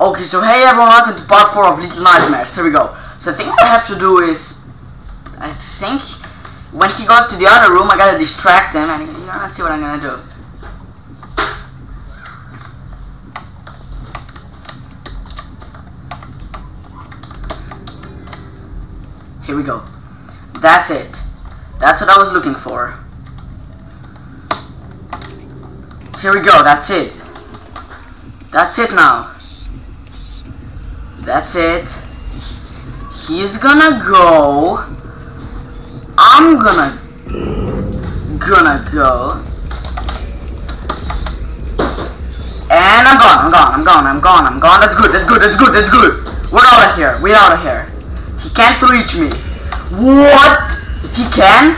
Okay, so hey everyone, welcome to part 4 of Little Nightmares. Here we go. So the thing I have to do is, I think, when he goes to the other room, I gotta distract him, and you're gonna see what I'm gonna do. Here we go. That's it. That's what I was looking for. Here we go, that's it. That's it now. That's it. He's gonna go. I'm gonna gonna go. And I'm gone, I'm gone, I'm gone, I'm gone, I'm gone. That's good, that's good, that's good, that's good. We're out of here, we're out of here. He can't reach me. What? He can?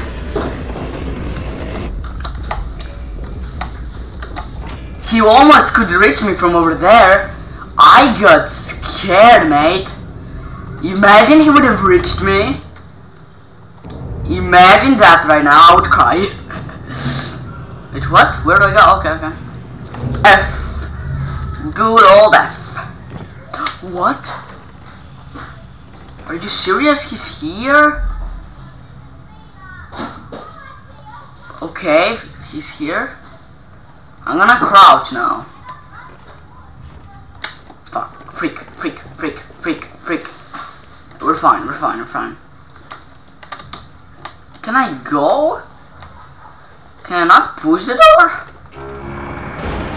He almost could reach me from over there. I got scared, mate. Imagine he would have reached me. Imagine that right now. I would cry. Wait, what? Where do I go? Okay, okay. F. Good old F. What? Are you serious? He's here? Okay, he's here. I'm gonna crouch now. Freak, freak, freak, freak, freak. We're fine, we're fine, we're fine. Can I go? Can I not push the door?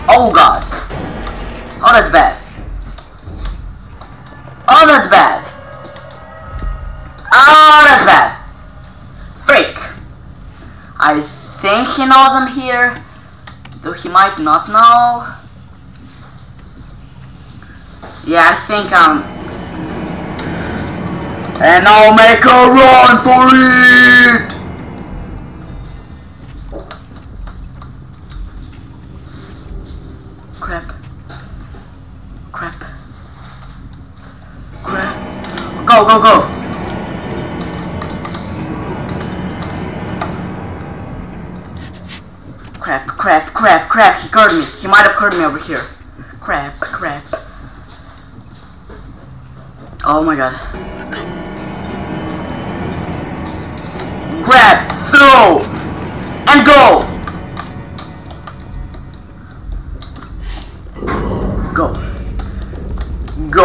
Oh god. Oh, that's bad. Oh, that's bad. Oh, that's bad. Freak. I think he knows I'm here. Though he might not know. Yeah, I think um And I'll make a run for it! Crap. Crap. Crap. Go, go, go! Crap, crap, crap, crap, he heard me. He might have heard me over here. Crap, crap. Oh my god. Grab, throw, and go! Go. Go!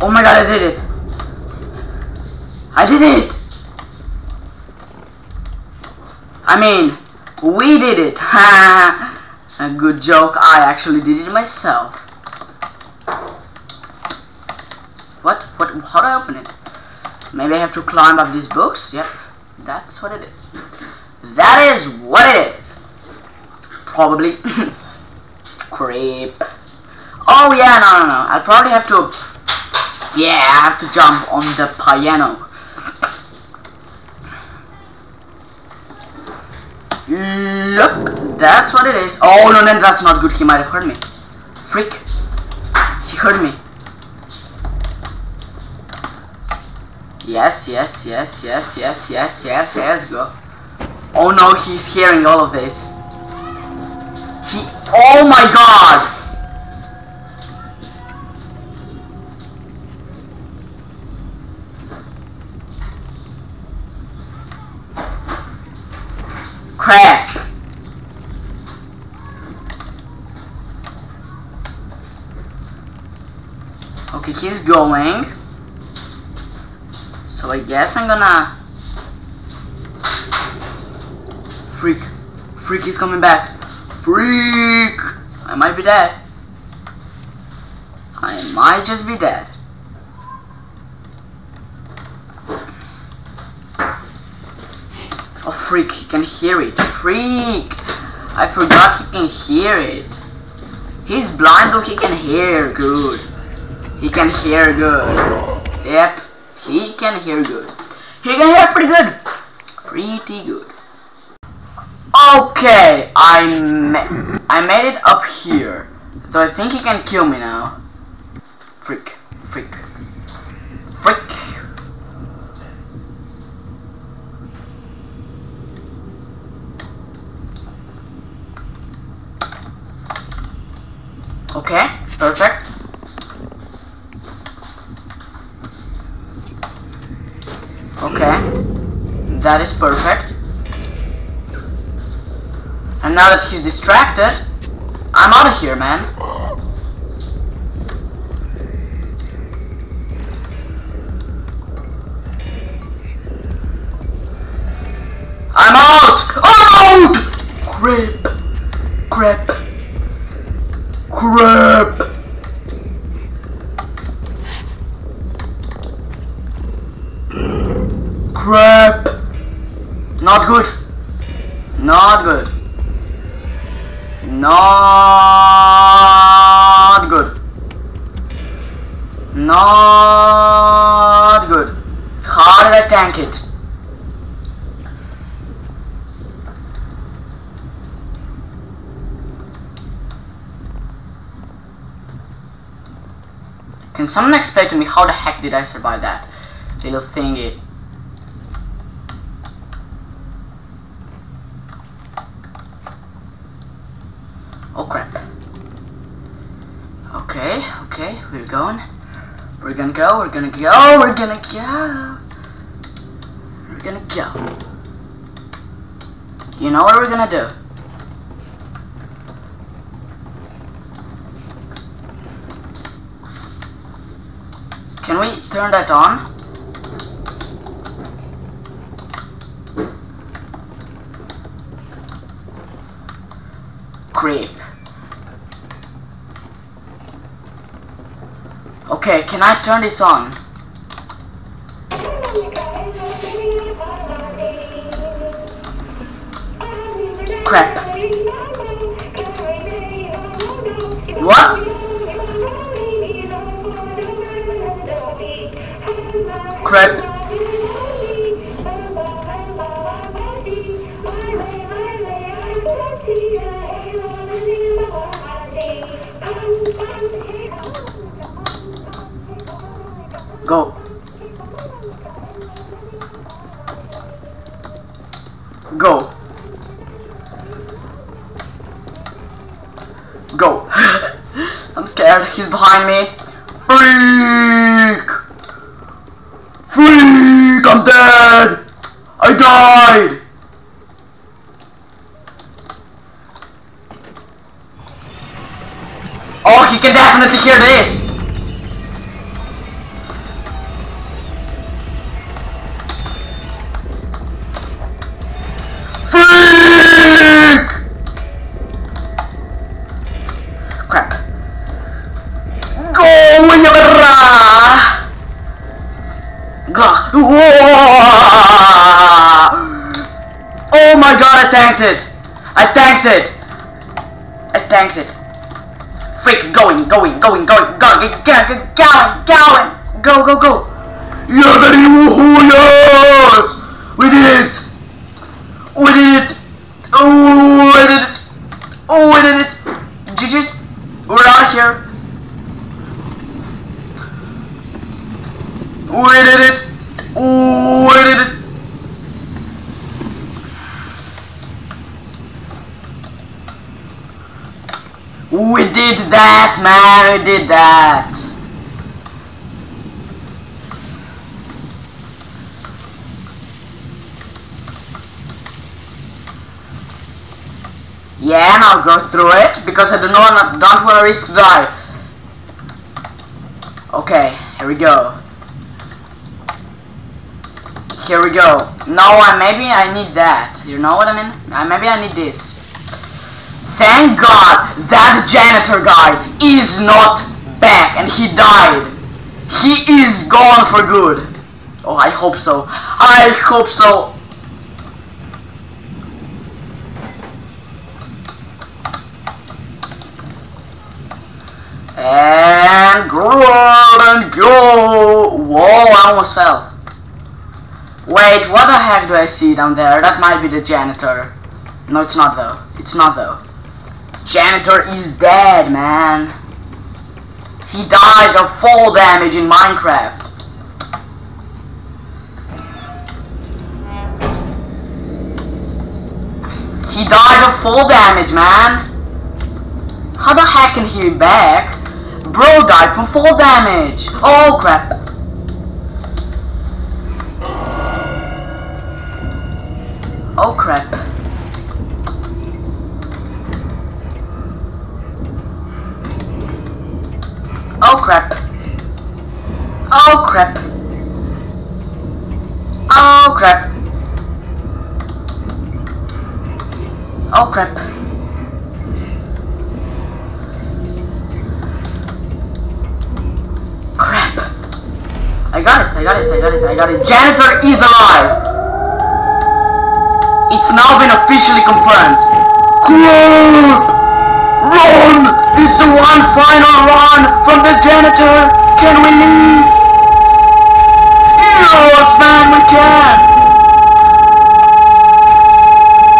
Oh my god, I did it! I did it! I mean, we did it! A good joke, I actually did it myself. What? What? How do I open it? Maybe I have to climb up these books? Yep, that's what it is. That is what it is! Probably. Creep. Oh yeah, no, no, no. I'll probably have to yeah, I have to jump on the piano. Look, that's what it is. Oh no, no, that's not good. He might have heard me. Freak. He heard me. Yes, yes, yes, yes, yes, yes, yes, yes, go. Oh no, he's hearing all of this. He. Oh my god! Crap! Okay, he's going. So I guess I'm gonna... Freak. Freak is coming back. Freak! I might be dead. I might just be dead. Oh freak, he can hear it. Freak! I forgot he can hear it. He's blind but he can hear good. He can hear good. Yep, he can hear good. He can hear pretty good. Pretty good. Okay, I, ma I made it up here. so I think he can kill me now. Freak, freak, freak. Okay, perfect. That is perfect. And now that he's distracted, I'm out of here, man. I'm out! Out! Crap. Crap. Crap. Crap. Not good. Not good. Not good. Not good. How did I tank it? Can someone explain to me how the heck did I survive that little thingy? Oh crap. Okay, okay, we're going. We're gonna go, we're gonna go, we're gonna go. We're gonna go. You know what we're gonna do? Can we turn that on? Creep. Okay, can I turn this on? Crap. What? Crap. Behind me. Freak! Freak! I'm dead! I died! Oh, he can definitely hear this! It! I tanked it! I tanked it. Freak, going, going, going, going, going, going, going, going, go, go, go. Yagari yes! We did it! We did it! Oh, I did it! Oh, I did it! GG's, we're out of here. We did it! We did it! We did that, man! We did that! Yeah, and I'll go through it because I don't know, don't want to risk die. Okay, here we go. Here we go. Now uh, maybe I need that. You know what I mean? Uh, maybe I need this. Thank God that janitor guy is not back and he died. He is gone for good. Oh, I hope so. I hope so. And grab and go. Whoa, I almost fell. Wait, what the heck do I see down there? That might be the janitor. No, it's not though. It's not though. Janitor is dead, man. He died of fall damage in Minecraft. He died of fall damage, man. How the heck can he be back? Bro died from fall damage. Oh crap. Oh crap. Oh crap. Oh crap. Oh crap. Oh crap. Crap. I got it, I got it, I got it, I got it. Janitor is alive! It's now been officially confirmed. Crap! Run! One final run from the janitor! Can we leave? Yes, man, we can!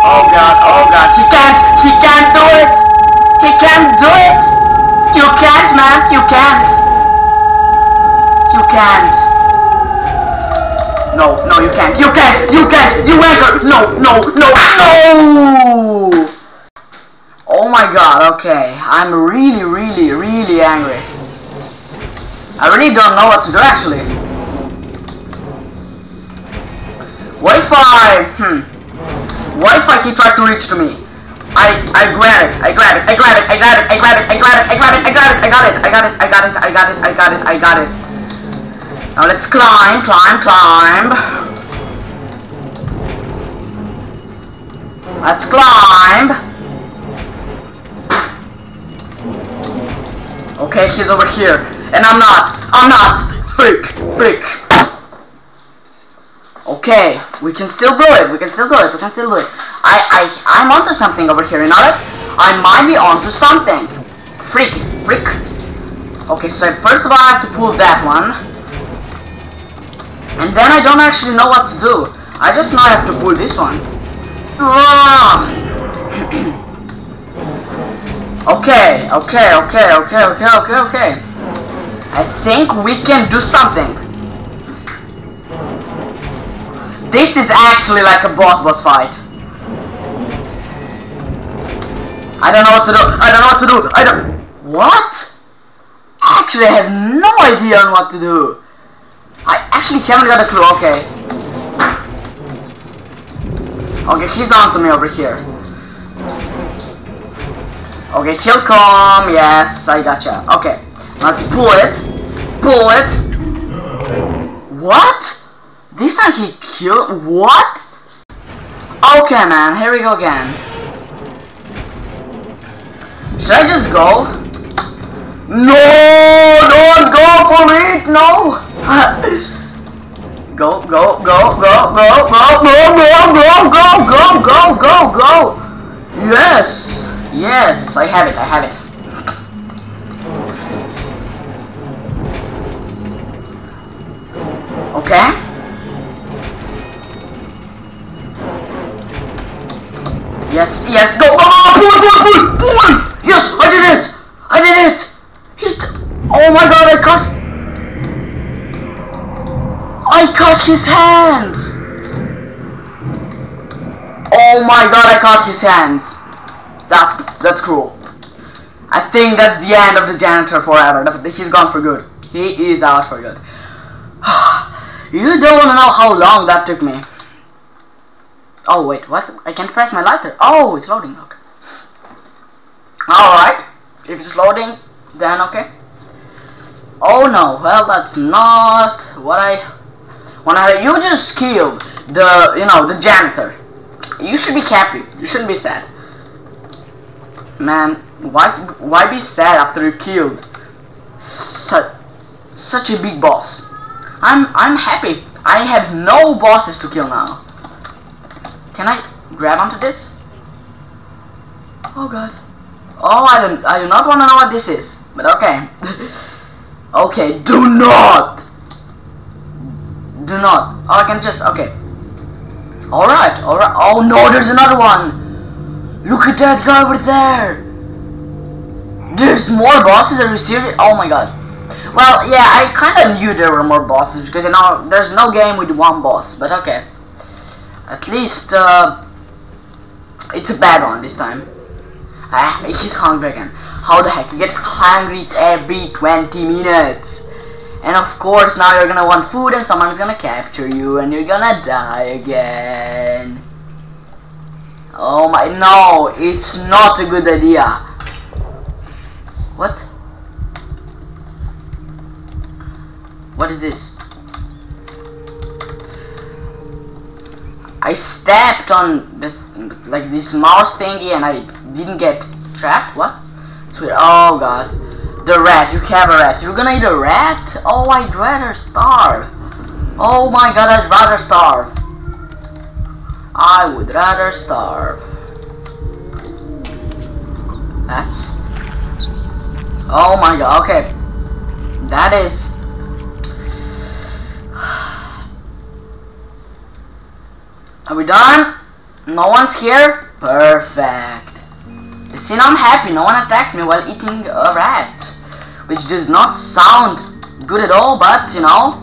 Oh god, oh god, he can't, he can't do it! He can't do it! You can't, man, you can't! You can't. No, no, you can't, you can't, you can't, you anchor! No, no, no, no! Oh my god, okay, I'm really, really, really angry. I really don't know what to do actually. What if I, hmm, what if I, he tries to reach to me? I, I grab it, I grab it, I grab it, I grab it, I grab it, I grab it, I grab it, I grab it, I got it, I got it, I got it, I got it, I got it, I got it. Now let's climb, climb, climb. Let's climb. Okay, she's over here. And I'm not. I'm not. Freak. Freak. Okay, we can still do it. We can still do it. We can still do it. I, I, I'm onto something over here. You know that? I might be onto something. Freak. Freak. Okay, so first of all, I have to pull that one. And then I don't actually know what to do. I just now have to pull this one. Ah! okay, okay, okay, okay, okay, okay, okay. I think we can do something. This is actually like a boss boss fight. I don't know what to do. I don't know what to do. I don't. What? Actually, I have no idea on what to do. I actually haven't got a clue. Okay. Okay, he's on to me over here. Okay, he'll come. Yes, I gotcha. Okay, let's pull it. Pull it. What? This time he killed. What? Okay, man. Here we go again. Should I just go? No! Don't go for it! No! go, go, go, go, go, go, go, go, go, go, go, go, go, go! Yes! Yes, I have it, I have it. Okay? Yes, yes, go, go, go, pull, pull, pull, pull! Yes, I did it! I did it! He's, oh my god, I cut, I cut his hands! Oh my god, I cut his hands. That's, that's cruel. I think that's the end of the janitor forever. He's gone for good. He is out for good. you don't want to know how long that took me. Oh wait, what? I can't press my lighter. Oh, it's loading. Okay. Alright. If it's loading, then okay. Oh no, well that's not what I when I you just killed the you know the janitor. You should be happy. You shouldn't be sad. Man, why why be sad after you killed such such a big boss? I'm I'm happy. I have no bosses to kill now. Can I grab onto this? Oh god. Oh, I don't. I do not want to know what this is. But okay. okay, do not. Do not. Oh, I can just. Okay. All right. All right. Oh no, there's another one. Look at that guy over there. There's more bosses. Are you? Oh my god. Well, yeah, I kind of knew there were more bosses because you know there's no game with one boss. But okay. At least uh, it's a bad one this time. Ah, he's hungry again. How the heck? You get hungry every 20 minutes. And of course, now you're gonna want food and someone's gonna capture you and you're gonna die again. Oh my, no, it's not a good idea. What? What is this? I stepped on the like this mouse thingy and I didn't get trapped. What? It's weird. Oh god. The rat. You have a rat. You're gonna eat a rat? Oh, I'd rather starve. Oh my god, I'd rather starve. I would rather starve. That's... Oh my god, okay. That is... Are we done? No one's here? Perfect. You see, now I'm happy. No one attacked me while eating a rat. Which does not sound good at all, but, you know,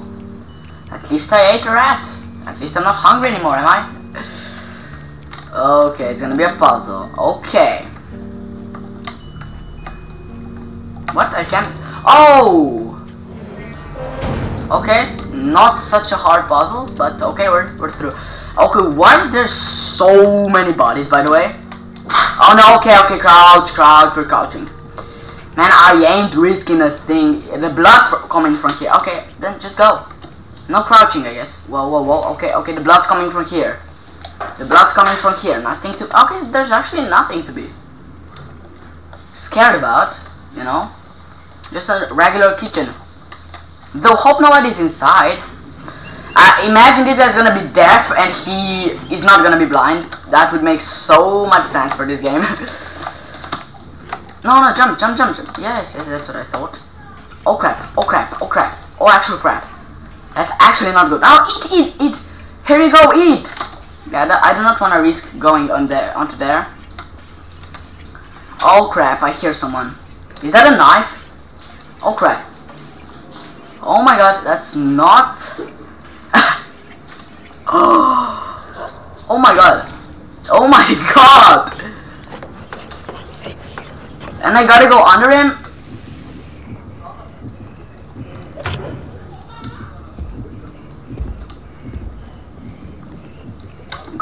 at least I ate a rat. At least I'm not hungry anymore, am I? Okay, it's gonna be a puzzle. Okay. What? I can't... Oh! Okay, not such a hard puzzle, but okay, we're, we're through. Okay, why is there so many bodies, by the way? Oh no, okay, okay, crouch, crouch, we're crouching. Man, I ain't risking a thing. The blood's coming from here. Okay, then just go. No crouching, I guess. Whoa, whoa, whoa. Okay, okay, the blood's coming from here. The blood's coming from here. Nothing to... Okay, there's actually nothing to be scared about, you know. Just a regular kitchen. Though hope nobody's inside. Uh, imagine this guy's gonna be deaf and he is not gonna be blind. That would make so much sense for this game. no, no, jump, jump, jump, jump. Yes, yes, that's what I thought. Oh crap, oh crap, oh crap, oh actual crap. That's actually not good. Now eat, eat, eat. Here you go, eat. Yeah, I do not want to risk going on there, onto there. Oh crap, I hear someone. Is that a knife? Oh crap. Oh my god, that's not... oh my god. Oh my god. And I gotta go under him?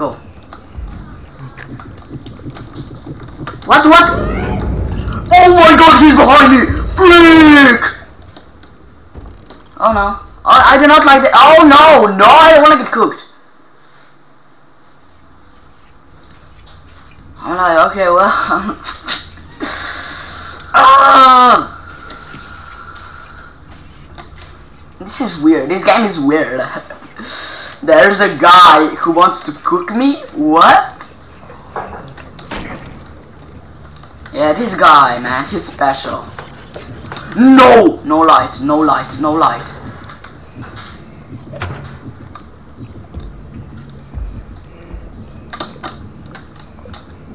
Go. What, what? Oh my god, he's behind me! Freak! Oh no. Oh, I do not like that. Oh no, no, I don't want to get cooked. I'm like, okay, well. uh, this is weird. This game is weird. There's a guy who wants to cook me? What? Yeah, this guy, man, he's special. No! No light, no light, no light.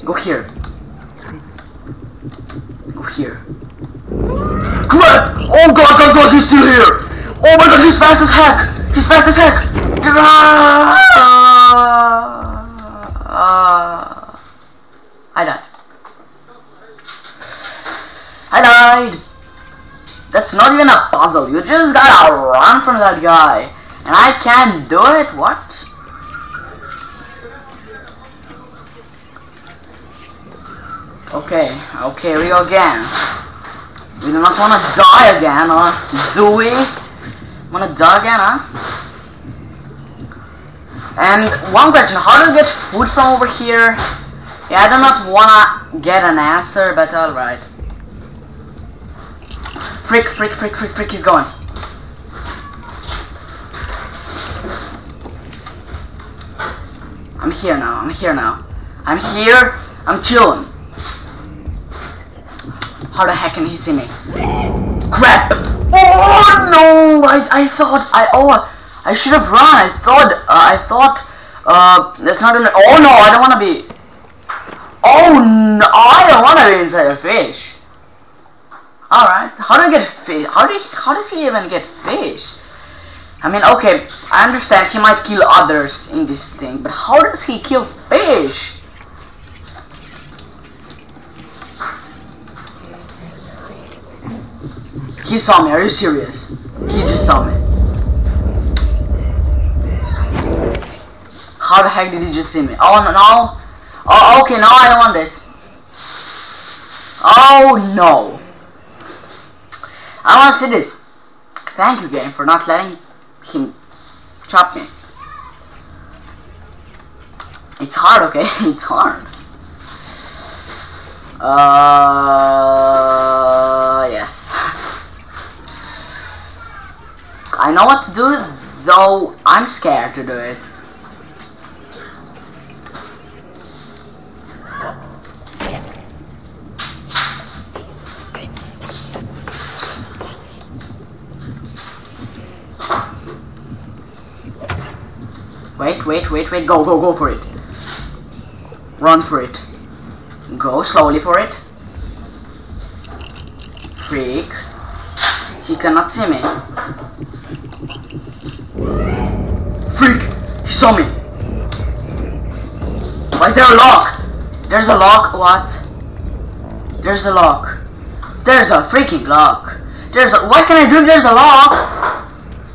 Go here. Go here. Grab! Oh god, god, god, he's still here! Oh my god, he's fast as heck! He's fast as heck! I died. I died! That's not even a puzzle. You just gotta run from that guy. And I can't do it? What? Okay, okay, we go again. We do not want to die again, or do we? Want to die again, huh? And one question, how do you get food from over here? Yeah, I do not want to get an answer, but alright. Frick, frick, frick, frick, frick, he's going. I'm here now, I'm here now. I'm here, I'm chilling. How the heck can he see me? Crap! Oh no! I, I thought I oh I should have run. I thought. Uh, I thought. Uh, that's not an. Oh no! I don't wanna be. Oh no! I don't wanna be inside a fish. All right. How do I get fish? How do? How does he even get fish? I mean, okay. I understand he might kill others in this thing, but how does he kill fish? He saw me. Are you serious? He just saw me. How the heck did he just see me? Oh no! no. Oh okay. Now I don't want this. Oh no! I want to see this. Thank you, game, for not letting him chop me. It's hard, okay? it's hard. Uh, yes. I know what to do, though I'm scared to do it. Wait, wait, wait, go, go, go for it. Run for it. Go slowly for it. Freak. He cannot see me. Freak! He saw me! Why is there a lock? There's a lock, what? There's a lock. There's a freaking lock. There's a- What can I do there's a lock?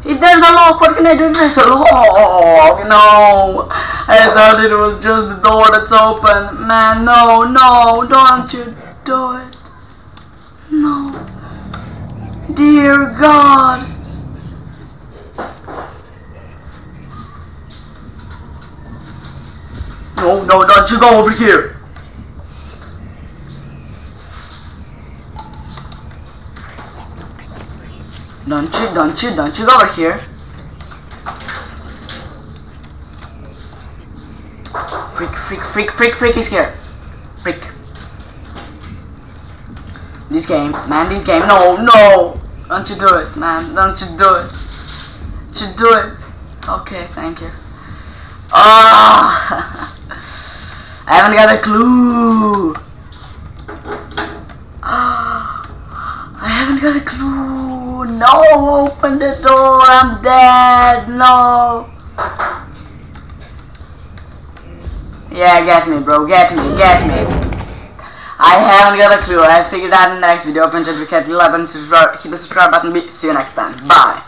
If there's a lock, what can I do if there's a lock? No! I thought it was just the door that's open. Man, no, no, don't you do it. No. Dear God. No, no, don't you go over here. Don't you, don't you, don't you go over here. Freak, freak, freak, freak, freak is here. Freak. This game, man, this game, no, no! Don't you do it, man, don't you do it. Don't you do it. Okay, thank you. Ah! I haven't got a clue. I haven't got a clue. No, open the door. I'm dead. No. Yeah, get me, bro. Get me. Get me. I haven't got a clue. I'll figured out in the next video. Open just cat 11. Subscribe. Hit the subscribe button. See you next time. Bye.